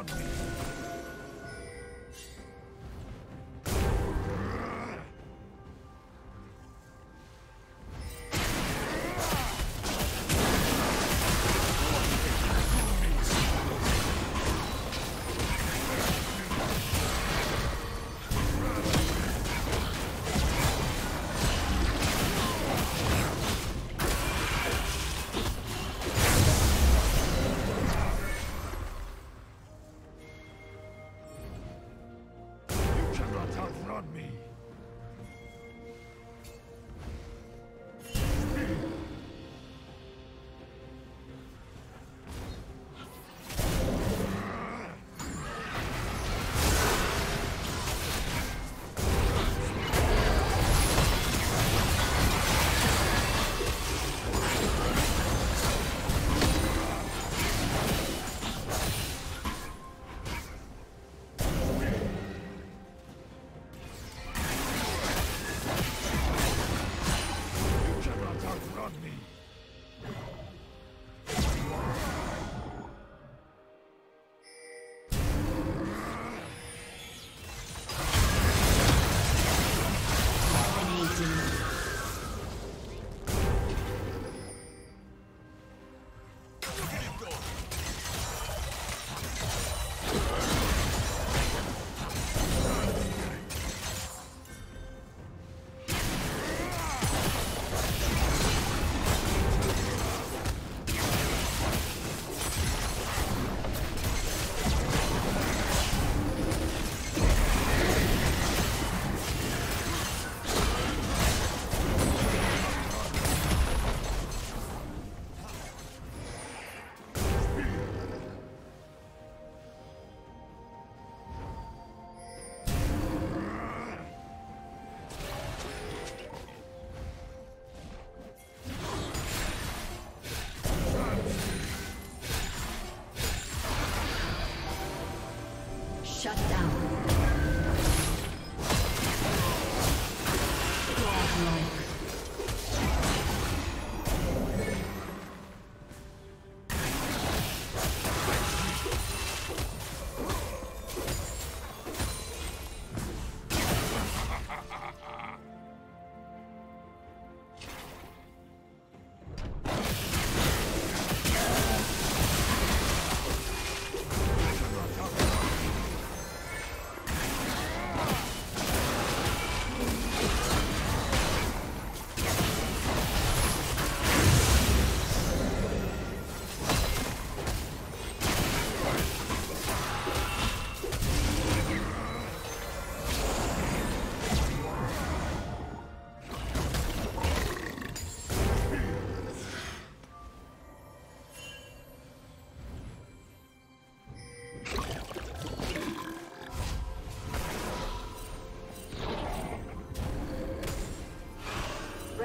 on me. not me.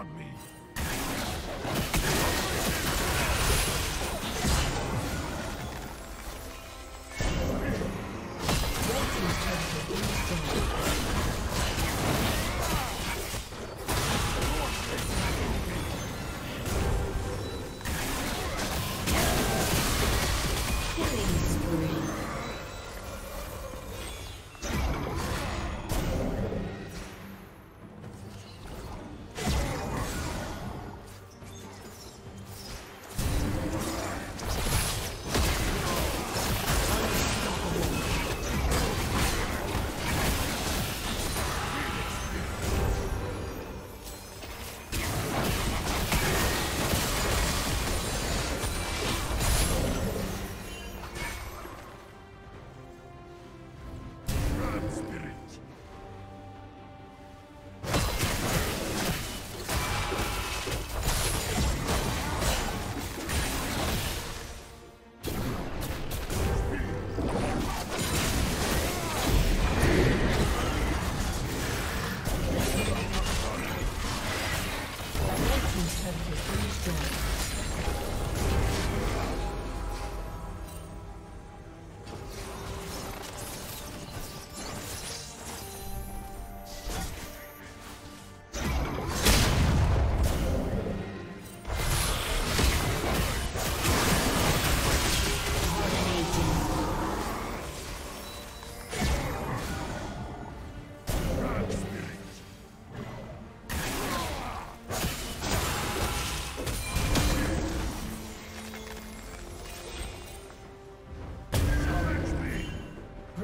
Outrun me.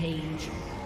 Rampage.